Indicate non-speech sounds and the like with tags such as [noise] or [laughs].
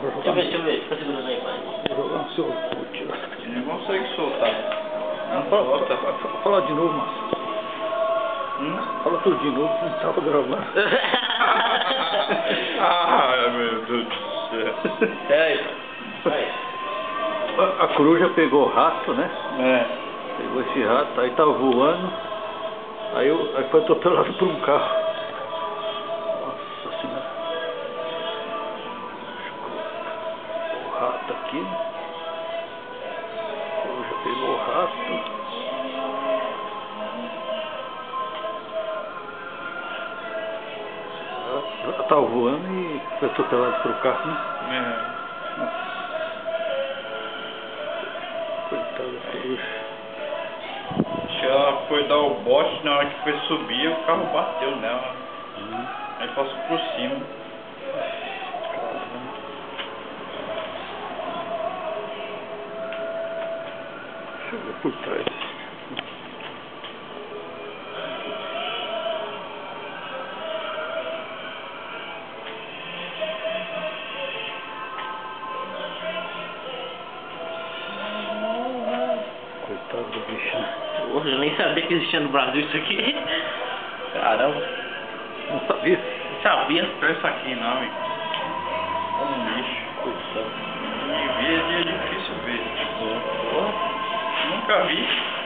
Vou Deixa eu ver, deixa eu ver. Fica segurando aí, pai. vou jogar no seu não consegue soltar. Não Fala, solta. fala, fala, fala de novo, Márcio. Hum? Fala tudo de novo, não tava gravando. [laughs] ah, meu Deus do céu. Pera aí, pai. A, a coruja pegou o rato, né? É. Pegou esse rato, aí tava voando. Aí, eu, aí foi atropelado por um carro. Aqui. coruja pegou o rato. Ela tava voando e foi atropelado um carro, né? É. Coitada da coruja. Acho que ela foi dar o bote, na hora que foi subir, o carro bateu nela. Aí passou por cima. Trás. Coitado do bicho? Porra, eu nem sabia que existia no Brasil isso aqui. Caramba. Não sabia? Não sabia. Não isso aqui não, amigo. Nunca vi.